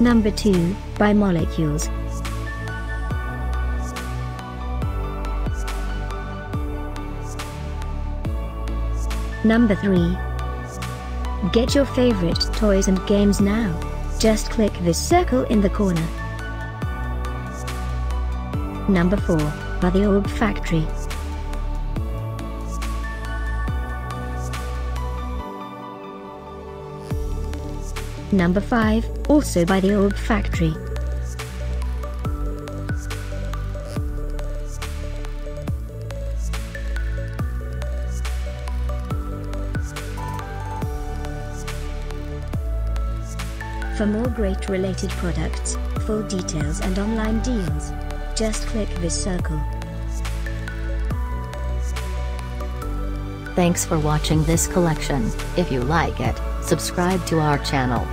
Number 2, by Molecules. Number 3. Get your favorite toys and games now. Just click this circle in the corner. Number 4, by the Orb Factory. Number 5, also by the Orb Factory. For more great related products, full details and online deals, just click this circle. Thanks for watching this collection. If you like it, subscribe to our channel.